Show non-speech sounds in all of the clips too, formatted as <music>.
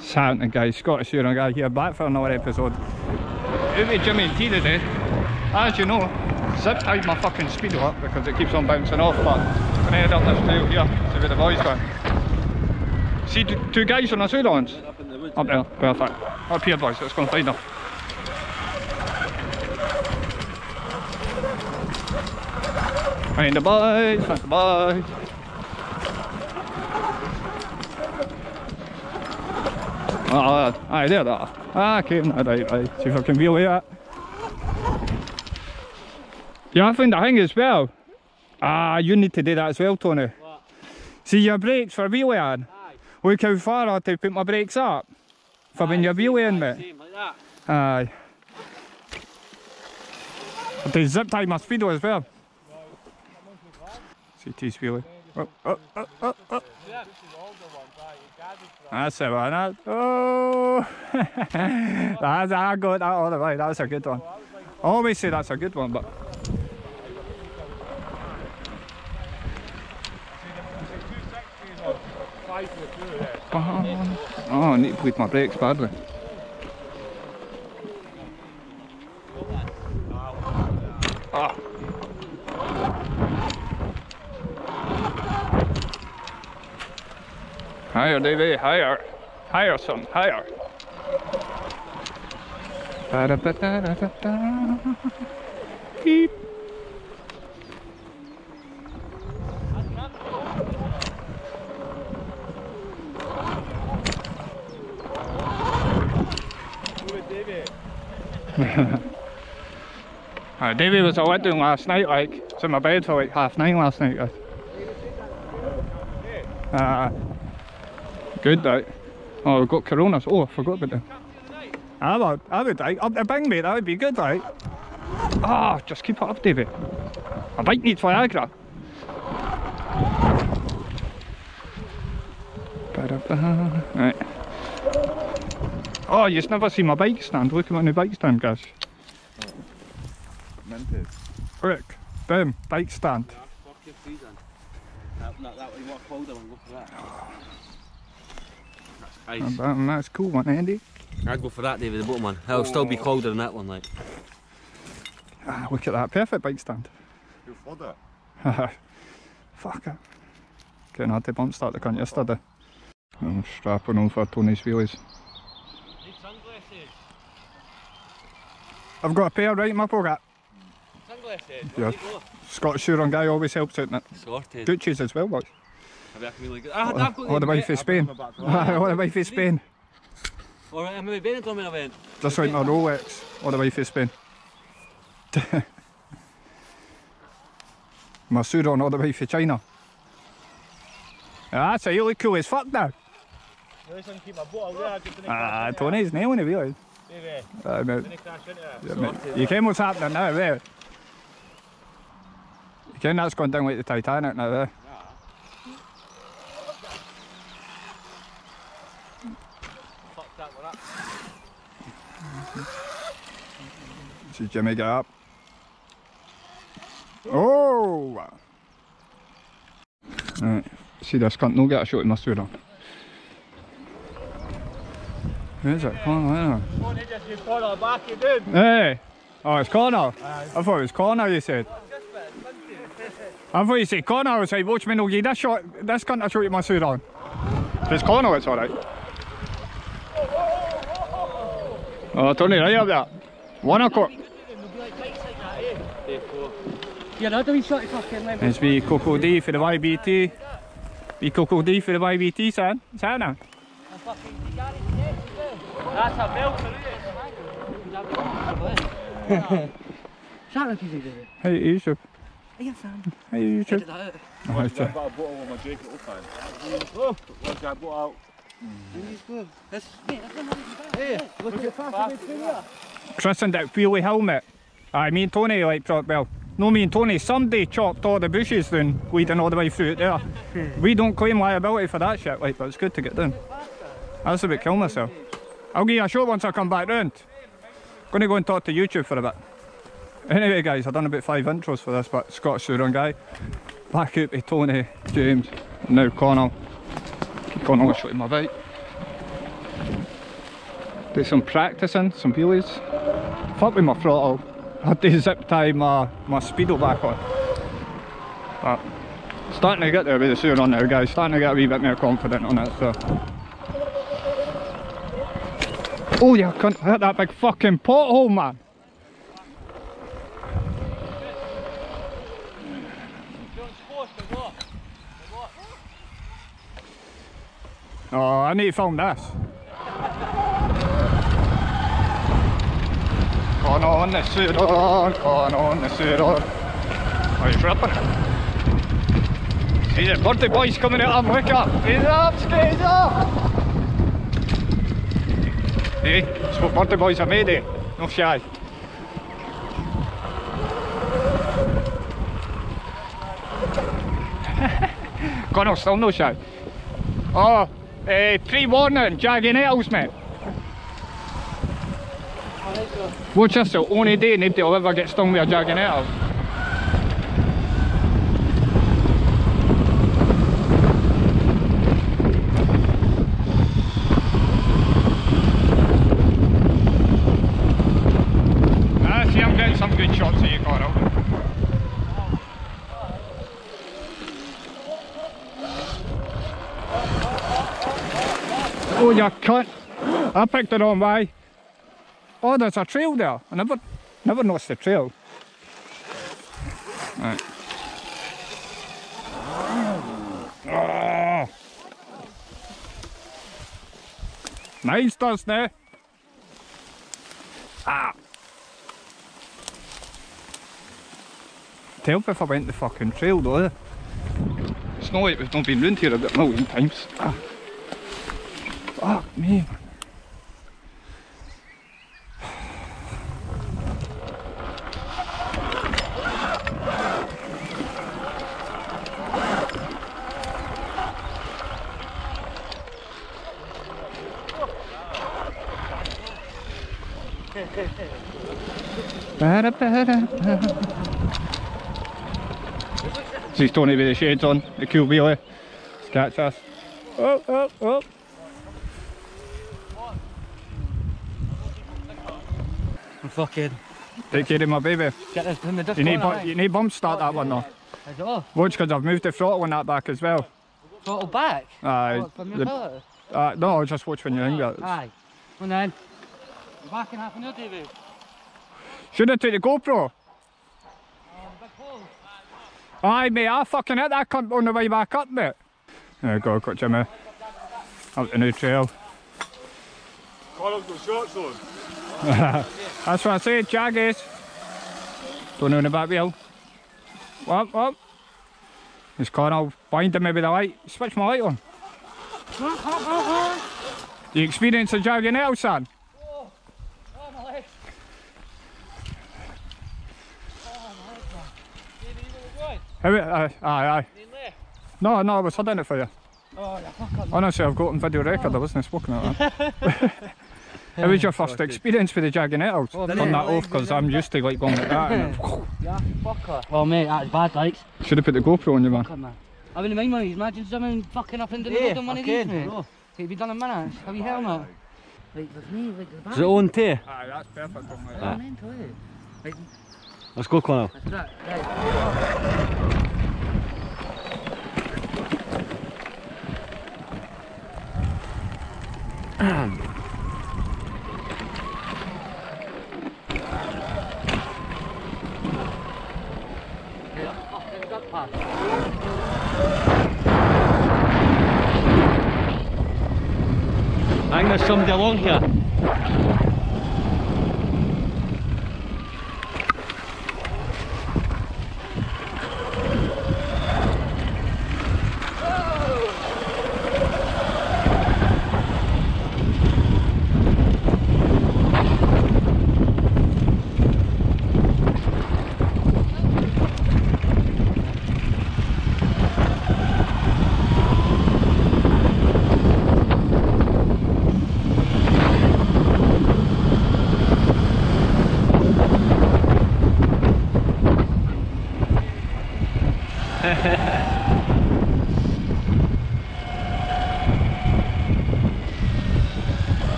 Sounding guys, Scottish Sur Ron guy here, back for another episode. Out with Jimmy and T today. As you know, zip tied my fucking speedo up because it keeps on bouncing off, but I'm gonna head up this trail here, see where the boys go. See two, guys on the Sur Rons? Up in the woods. Up there, perfect. Up here boys, let's go and find them. Find the boys, find the boys. Ah, aye, there they are. Ah, okay, right. See if I can it out. Yeah, I found the thing as well. Ah, you need to do that as well, Tony. What? See your brakes for wheeling. Aye. Look how far I have to put my brakes up. For when you're wheeling, mate. Same like that. Aye. They zip tie my speedo as well. CT's wheelie. Oh, oh, oh, oh, oh. That's it, man. That- Oh, that's, I got that all the way. That's a good one. I always say that's a good one, but oh, I need to put my brakes badly. Higher, Davey, higher. Higher, son, higher. Ba-da-ba-da-da-da-da. <laughs> Beep. Uh, Davey was out doing last night, like, was in my bed till like half nine last night. Uh, good, right? Oh, we've got coronas. Oh, I forgot about them. I would, I would, like, up the bing, mate, that would be good, right? Ah, just keep it up, David. I might need Viagra. Ba-da-ba. Right. Oh, you've never seen my bike stand. Look at my new bike stand, guys. Minted. Look, boom, bike stand. Fucking freezing. That, that, that one, what colder one, go for that. That's And, ice. cool one, Andy. I'd go for that, David, the bottom one. It'll still be colder than that one, like. Ah, look at that, perfect bike stand. Who for that? <laughs> Fuck it. Getting hard to bump start the cunt yesterday. I'm strapping on for Tony's wheelies. Need sunglasses. I've got a pair right in my pocket. Sunglasses. Yeah. Scottish Sur Ron guy always helps out in it. Sorted. Gucci's as well, boys. Maybe I can really good. Ah, I've got All the way from Spain. All the way from Spain. Alright, I'm maybe Benetton event. Just like my Rolex. All the way from Spain. my Sur Ron all the way for China. Ah, so you look cool as fuck now. Ah, Tony's nailing it, really. Uh, mate. Yeah, mate. You can what's happening now, there. You can that's gone down like the Titanic now, there. Fuck that one up. Jimmy get up. Oh! Right. See this cunt, no get a shot in my Sur Ron. It? Connor, there. Hey! Oh, it's Connor. I thought it was Connor you said. I thought you said Connor. I was like, watch me no give this shot, this cunt a shot in my Sur Ron. If it's Connor, it's alright. Oh, Tony, right up there. One o'clock. Yeah, no, do we shot fucking lemon? It's be Coco D for the YBT. Be Coco D for the YBT, son. Sana. That's <laughs> a belt for Shut up, easy, David. Hey, Yusuf. Hey, fam. Hey, Yusuf. Edit that out. Oh, I've it's, got a bottle on my jacket all the time. What's that bottle out? That's, mate, that's not Hey, look at fast. Chris and that wheelie helmet. I mean Tony like pro- well, no me and Tony, somebody chopped all the bushes down, leading all the way through it there. we don't claim liability for that shit, like, but it's good to get done. That's a bit kill myself. I'll give you a show once I come back round. Gonna go and talk to YouTube for a bit. Anyway guys, I've done about five intros for this, but Scottish Sur Ron guy. Back out to Tony, James, now Connell. Over shooting my bike. Do some practicing, some wheelies. Fuck with my throttle. I had to zip tie my, my speedo back on. But starting to get there with the Sur Ron now guys, starting to get a wee bit more confident on it so. Oh yeah, I couldn't hit that big fucking pothole man. Oh, I need to film this. Con on the Sur Ron. Are you flipping? See the birthday boys coming out, I'm look up. He's up, skates up. Hey, it's what birthday boys are made of. No shy. Connor still no shy. Oh, uh, pre-warning, jagging nettles, mate. Watch this, the only day nobody will ever get stung with a nettle. Ah, see, I'm getting some good shots. Oh, you cunt. I picked it on by. Oh, there's a trail there. I never, never noticed the trail. Right. Ah. Nice, doesn't it? Ah. Tell me if I went the fucking trail though. eh? It's not like we've not been round here a bit million times. Ah. Fuck me. Ba-da-ba-da-ba. See Tony with the shades on, the cool wheelie. Catch us. Oh, oh, oh. I'm fucking. Take care of my baby. Get this in the You need, corner, you need bump start that one though. Is it off? Watch because I've moved the throttle on that back as well. Throttle back? Aye. What, from your the- uh, no, just watch when you're in it. Aye. And then. You're back in half an hour, David. Should have took the GoPro. Hole. Aye, mate, I fucking hit that cunt on the way back up, mate. There you go, got Jimmy. Up the new trail. Connor's got shorts on. <laughs> That's what I say, Jaggies. Don't know in the back wheel. Up, up. This car, I'll him with the light. Switch my light on. <laughs> You experience a jagging nail, son? Oh, my leg. Oh, my leg, man. David, you were going? How it- uh, Aye, aye, aye. Lean. No, no, I was holding it for you. Oh, you fucker. Honestly, I've got on video record, I wasn't spoken at that. <laughs> How was your first experience with the jagging nettles? Oh, Turn that off because I'm used to like going like that. And <laughs> Yeah, fucker. Oh, mate, that's bad, like. should have put the GoPro on you, man. Come on. I wouldn't mind money. Imagine someone fucking up into the Yeah, road on one of these, can. mate. It'd be done in minutes. Have you helmet? Like, with me, like, the back. Is it on too? Aye, that's perfect. on Oh, mental? Like, Let's go, pass. I think there's somebody along here.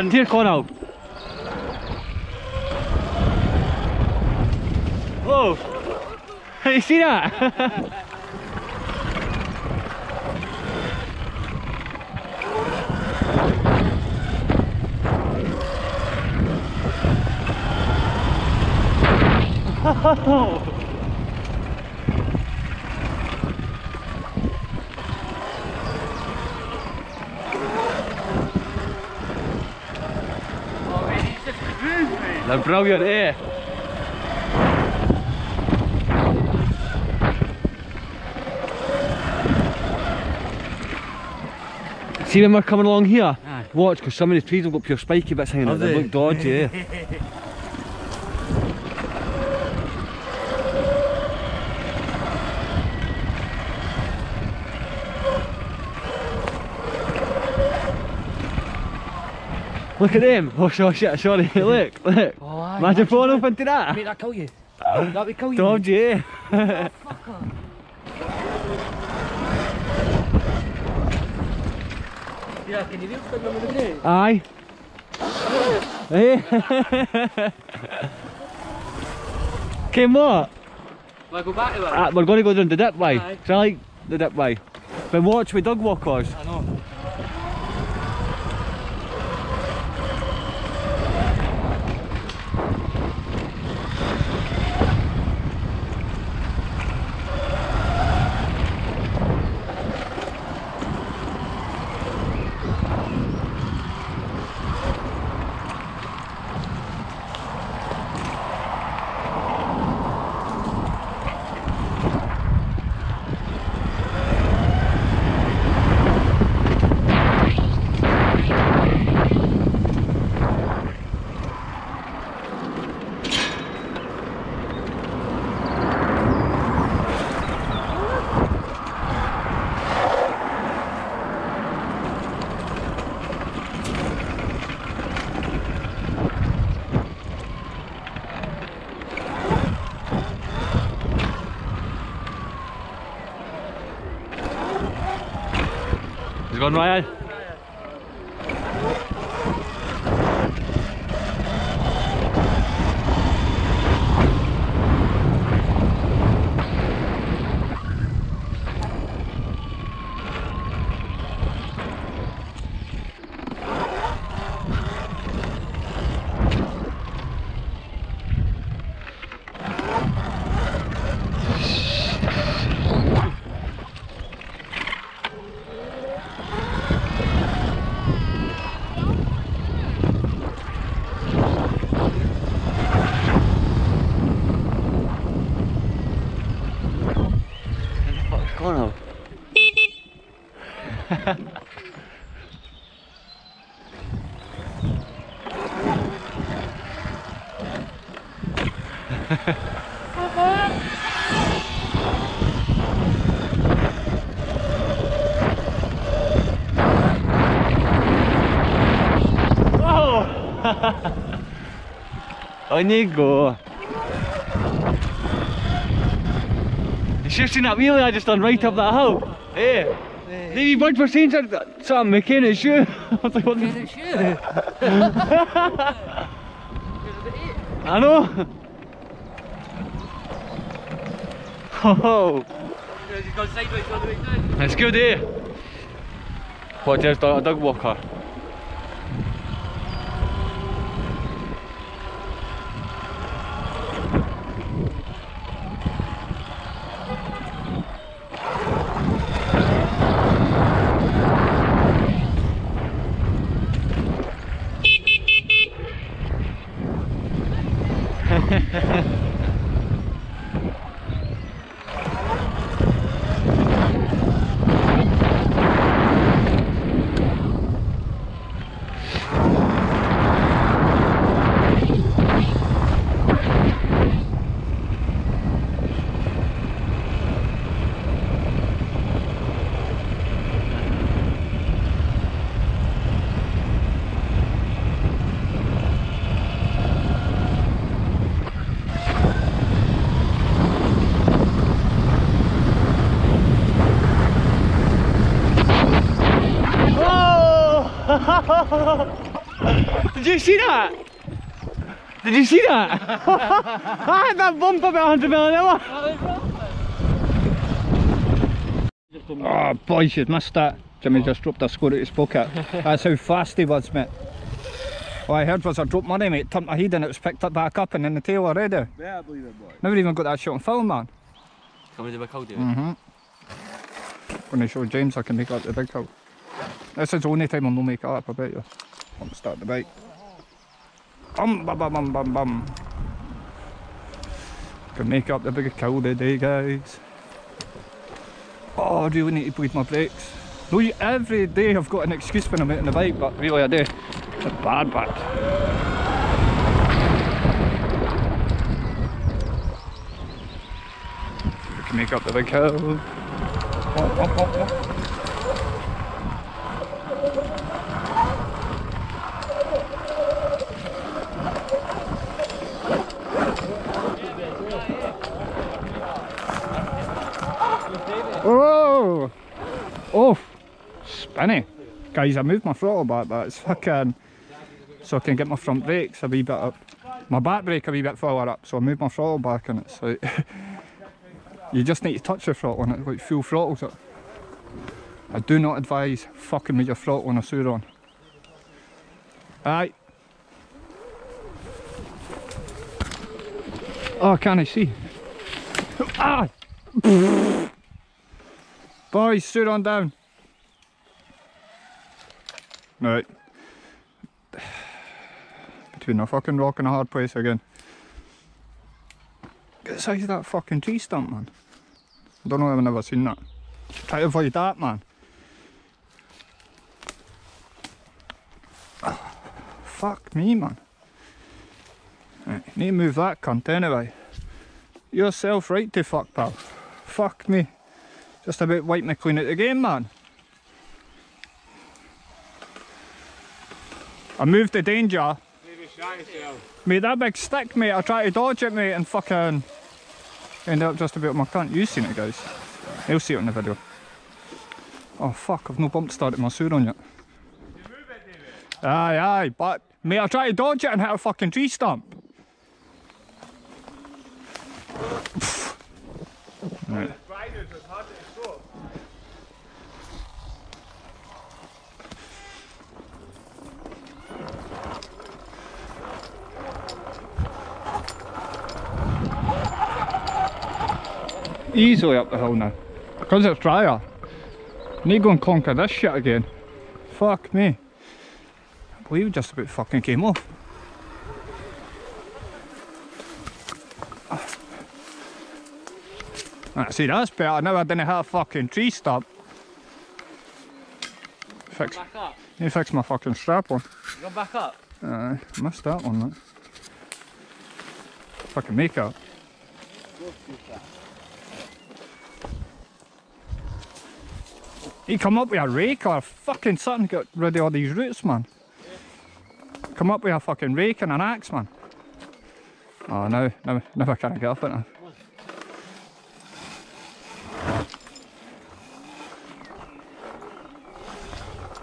Around here, Connell. Whoa! <laughs> you see that? <laughs> Oh. They're brilliant, eh? See when we're coming along here? Aye. Watch, because some of the trees have got pure spiky bits hanging out. They they? look dodgy, eh? <laughs> Look at them! Oh, so- shit, sorry, look, look. Oh, aye. Imagine falling off into that. Mate, that kill you. That would kill you. mate. Dodgy, <laughs> eh? Yeah, can you do something with the? Aye. <laughs> Eh? Came what? Will I go back to it? Ah, we're going to go down the dip way. Aye. So I like the dip way. But watch with dog walkers. I know. He's gone Ryan. What's going on? On you go. You should have seen that wheelie I just done right up that hill. Hey. Maybe bird were saying something, something mechanic <laughs> shoe. I was like, what the Can it? <laughs> I know. Oh, He's gone sideways all the way it's good, eh? What, there's a dog <laughs> walker. you see that? Did you see that? <laughs> I had that bump about 100 mile an hour. Oh, boys, you missed that. Jimmy just dropped a score out his pocket. <laughs> That's how fast he was, mate. All I heard was I dropped money, mate. Turned my head and it was picked up back up and in the tail already. Yeah, I believe it, boy. Never even got that shot on film, man. Can we do a cold Mm-hmm. When I show James, I can make up the big hill. This is the only time not make it up, I bet you. I'm start the bike. Bum bum bum bum bum bum. Can make up the big cow today, guys. Oh, I really need to bleed my brakes. No, every day I've got an excuse when I'm out on the bike, but really I do. It's a bad bad. Can make up the big hill. Spinny. Guys, I moved my throttle back, but it's fucking... So I can get my front brakes a wee bit up. My back brake a wee bit further up, so I moved my throttle back and it's like... <laughs> you just need to touch the throttle and it like full throttles it. I do not advise fucking with your throttle on a Sur Ron. Aye. Oh, can I see? Ah! <laughs> Boys, Sur Ron down. Right. Between a fucking rock and a hard place again. Get the size of that fucking tree stump, man. I don't know if I've never seen that. Try to avoid that, man. Ah, fuck me, man. Right, need to move that cunt anyway. Yourself right to fuck, pal. Fuck me. Just about wiped me clean out the game, man. I moved the danger. Maybe shot yourself. Mate, that big stick, mate, I tried to dodge it, mate, and fucking ended up just about my cunt. You've seen it, guys. You'll see it in the video. Oh, fuck, I've no bump started my Sur Ron yet. Aye, aye, but, mate, I tried to dodge it and hit a fucking tree stump. right. Riders, it's hard to stop. Easily up the hill now. Because it's drier. Need to go and conquer this shit again. Fuck me. I believe it just about fucking came off. Ah, see, that's better. Now I didn't have a fucking tree stump. Fix, Back up. need to fix my fucking strap on. You go back up. Uh, missed that one, mate. Fucking make makeup. He come up with a rake or a fucking something to get rid of all these roots, man. Come up with a fucking rake and an axe, man. Oh, no, no, never can I get up it now.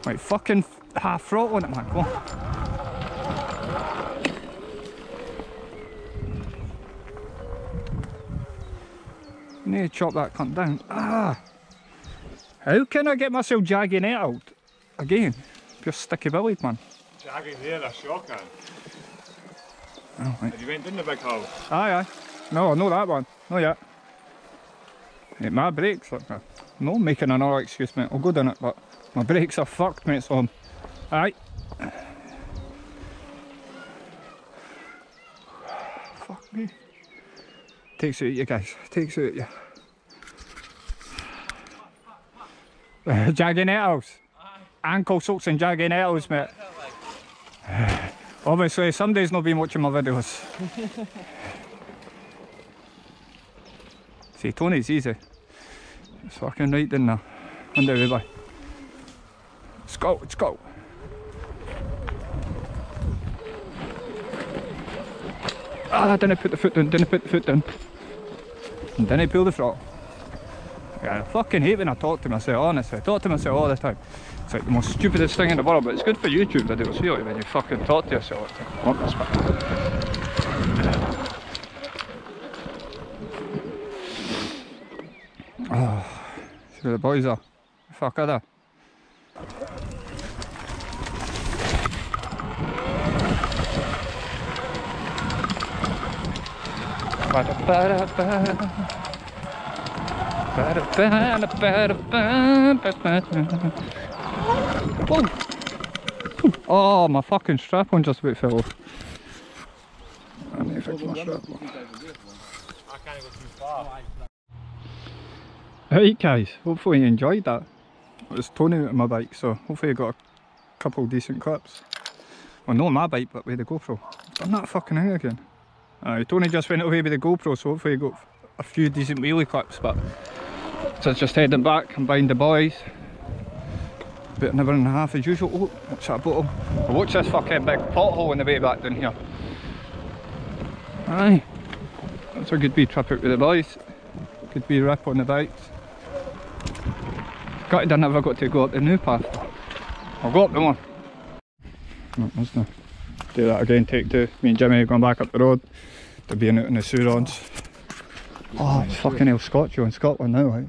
Right, fucking half throttle on it, man. Come on. Need to chop that cunt down. Ah! How can I get myself jagging it out? Again, pure sticky bellied man. Jagging there, a shotgun. Oh, right. And you went in the big hole. Aye, aye. No, I know that one. No, yet. It, my brakes are. uh, No making another excuse, mate. I'll go down it, but my brakes are fucked, mate. So, I'm- aye. Fuck me. Takes it you guys. Takes it you. <laughs> Jagging nettles. Ankle socks and jagging nettles, mate. <sighs> Obviously, somebody's not been watching my videos. See, Tony's easy. It's fucking right in there. Under the way. Let's go, let's go. Ah, didn't put the foot down, didn't put the foot down. And didn't I pull the throttle. Yeah, I fucking hate when I talk to myself, honestly. I talk to myself all the time. It's like the most stupidest thing in the world, but it's good for YouTube videos, really, when you fucking talk to yourself. back. Oh, <sighs> see where the boys are. Fuck are they? Ba-da-ba-da-ba. Ba-da-ba-da-ba-da-ba. <laughs> Oh, my fucking strap on just about fell off. I need to fix my strap on. Guys, hopefully you enjoyed that. It was Tony out my bike, so hopefully you got a couple decent clips. Well not my bike, but with the GoPro. Done that fucking thing again. Aye, Tony just went away with the GoPro, so hopefully you got a few decent wheelie clips, but so it's just heading back, buying the boys. About an hour and a half as usual. Oh, what's that bottom? Oh, watch this fucking big pothole on the way back down here. Aye. That's a good wee trip out with the boys. Good wee rip on the bikes. Got to never got to go up the new path. I'll go up the one. No, that's no. Do that again, take two. Me and Jimmy going back up the road. They're being out in the Sur Rons. Oh, it's fucking hell Scotch you're in Scotland now, right?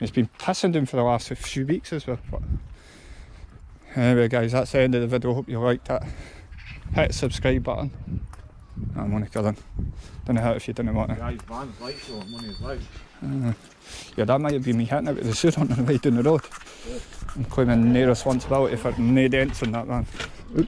It's been pissing down for the last few weeks as well. But anyway guys, that's the end of the video. Hope you liked it. Hit the subscribe button. Ah, I'm only kidding. Don't know how if you didn't want to. Guys, man's light show, money's light. Ah. Yeah, that might have been me hitting it with the Sur Ron the <laughs> way down the road. I'm claiming no responsibility for no dents in that man.